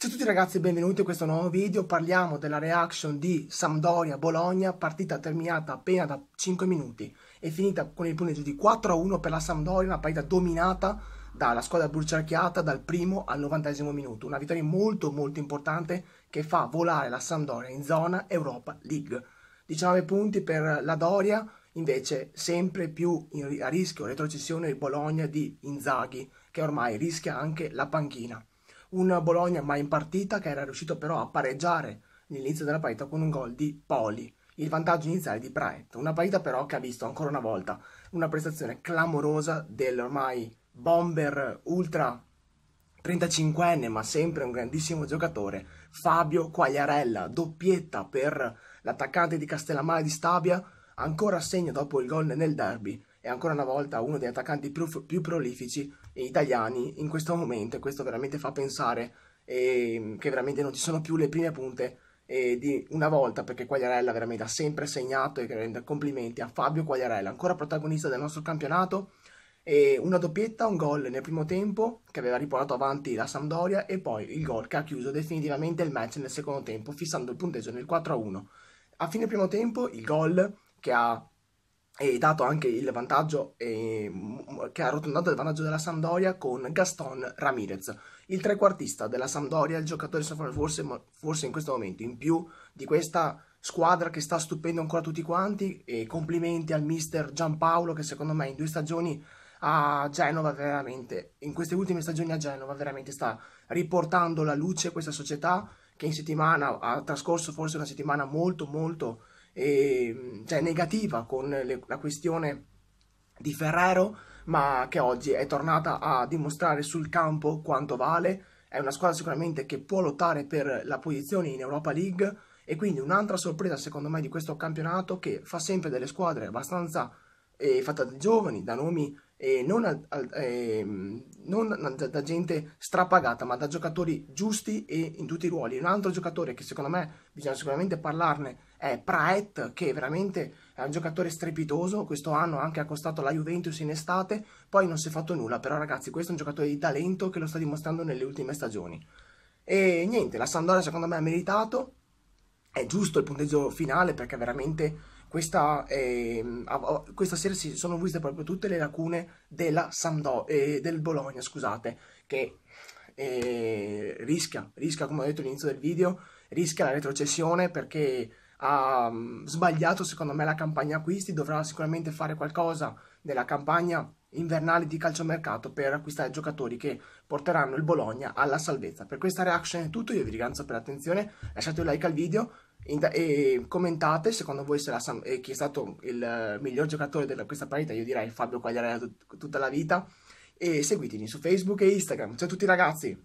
Ciao a tutti ragazzi benvenuti in questo nuovo video, parliamo della reaction di Sampdoria-Bologna, partita terminata appena da 5 minuti e finita con il punteggio di 4-1 per la Sampdoria, una partita dominata dalla squadra bruciacchiata dal primo al novantesimo minuto, una vittoria molto molto importante che fa volare la Sampdoria in zona Europa League. 19 punti per la Doria, invece sempre più a rischio retrocessione il Bologna di Inzaghi che ormai rischia anche la panchina un Bologna mai in partita che era riuscito però a pareggiare l'inizio della partita con un gol di Poli, il vantaggio iniziale di Praet. Una partita però che ha visto ancora una volta una prestazione clamorosa dell'ormai bomber ultra 35enne ma sempre un grandissimo giocatore, Fabio Quagliarella, doppietta per l'attaccante di Castellammare di Stabia, ancora segna dopo il gol nel derby è ancora una volta uno degli attaccanti più, più prolifici italiani in questo momento e questo veramente fa pensare eh, che veramente non ci sono più le prime punte eh, di una volta perché Quagliarella veramente ha sempre segnato e complimenti a Fabio Quagliarella, ancora protagonista del nostro campionato e una doppietta, un gol nel primo tempo che aveva riportato avanti la Sampdoria e poi il gol che ha chiuso definitivamente il match nel secondo tempo fissando il punteggio nel 4-1. A fine primo tempo il gol che ha e dato anche il vantaggio eh, che ha arrotondato il vantaggio della Sampdoria con Gaston Ramirez, il trequartista della Sampdoria, il giocatore forse, forse in questo momento in più di questa squadra che sta stupendo ancora tutti quanti e complimenti al mister Giampaolo che secondo me in due stagioni a Genova veramente, in queste ultime stagioni a Genova veramente sta riportando la luce questa società che in settimana ha trascorso forse una settimana molto molto eh, cioè negativa con le, la questione di Ferrero, ma che oggi è tornata a dimostrare sul campo quanto vale. È una squadra sicuramente che può lottare per la posizione in Europa League e quindi un'altra sorpresa secondo me di questo campionato che fa sempre delle squadre abbastanza eh, fatte da giovani, da nomi eh, non, a, eh, non da, da, gente strapagata, ma da giocatori giusti e in tutti i ruoli. Un altro giocatore che secondo me bisogna sicuramente parlarne è Praet, che veramente è un giocatore strepitoso. Questo anno anche accostato la Juventus in estate, poi non si è fatto nulla. Però, ragazzi, questo è un giocatore di talento che lo sta dimostrando nelle ultime stagioni. E niente, la Sampdoria secondo me ha meritato. È giusto il punteggio finale perché veramente questa, eh, questa sera si sono viste proprio tutte le lacune Sampdo, eh, del Bologna, scusate, che eh, rischia, rischia, come ho detto all'inizio del video, rischia la retrocessione perché ha um, sbagliato secondo me la campagna acquisti, dovrà sicuramente fare qualcosa nella campagna invernale di calciomercato per acquistare giocatori che porteranno il Bologna alla salvezza. Per questa reaction è tutto, io vi ringrazio per l'attenzione, lasciate un like al video, e commentate secondo voi la, eh, chi è stato il miglior giocatore di questa partita io direi Fabio Quagliarella tut tutta la vita. E seguitemi su Facebook e Instagram. Ciao a tutti ragazzi